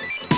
Let's go.